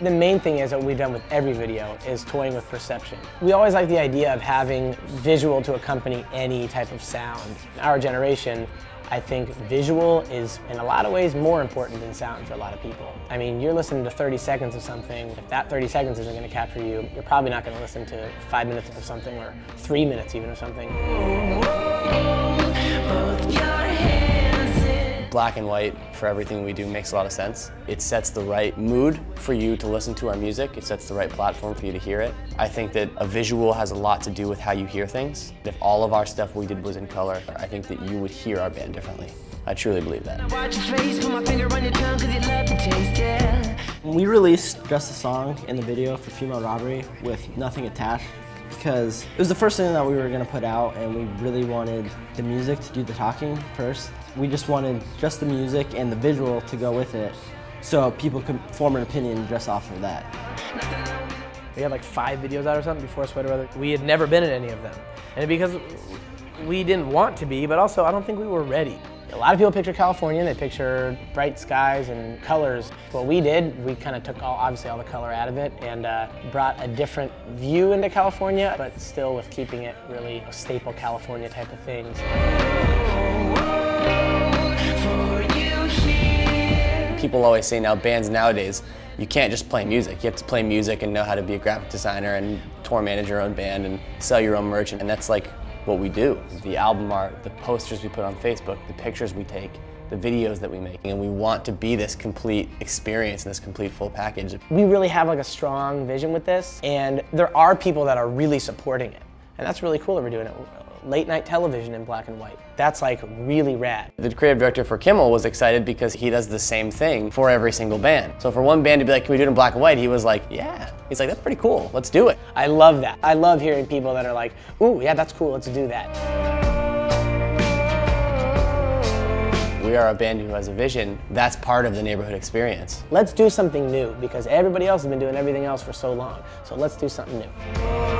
The main thing is that we've done with every video is toying with perception. We always like the idea of having visual to accompany any type of sound. Our generation, I think visual is in a lot of ways more important than sound for a lot of people. I mean, you're listening to 30 seconds of something. If that 30 seconds isn't going to capture you, you're probably not going to listen to five minutes of something or three minutes even of something. Black and white for everything we do makes a lot of sense. It sets the right mood for you to listen to our music. It sets the right platform for you to hear it. I think that a visual has a lot to do with how you hear things. If all of our stuff we did was in color, I think that you would hear our band differently. I truly believe that. We released Just a Song in the video for Female Robbery with nothing attached because it was the first thing that we were going to put out and we really wanted the music to do the talking first. We just wanted just the music and the visual to go with it so people could form an opinion just off of that. We had like five videos out or something before Sweater Weather. We had never been in any of them. And because we didn't want to be, but also I don't think we were ready. A lot of people picture California, they picture bright skies and colors. What we did, we kind of took all, obviously all the color out of it and uh, brought a different view into California, but still with keeping it really a staple California type of things. People always say now bands nowadays, you can't just play music. You have to play music and know how to be a graphic designer and tour manage your own band and sell your own merch. And that's like what we do. The album art, the posters we put on Facebook, the pictures we take, the videos that we make. And we want to be this complete experience and this complete full package. We really have like a strong vision with this and there are people that are really supporting it. And that's really cool that we're doing it uh, late night television in black and white. That's like really rad. The creative director for Kimmel was excited because he does the same thing for every single band. So for one band to be like, can we do it in black and white? He was like, yeah. He's like, that's pretty cool. Let's do it. I love that. I love hearing people that are like, ooh, yeah, that's cool. Let's do that. We are a band who has a vision. That's part of the Neighbourhood experience. Let's do something new because everybody else has been doing everything else for so long. So let's do something new.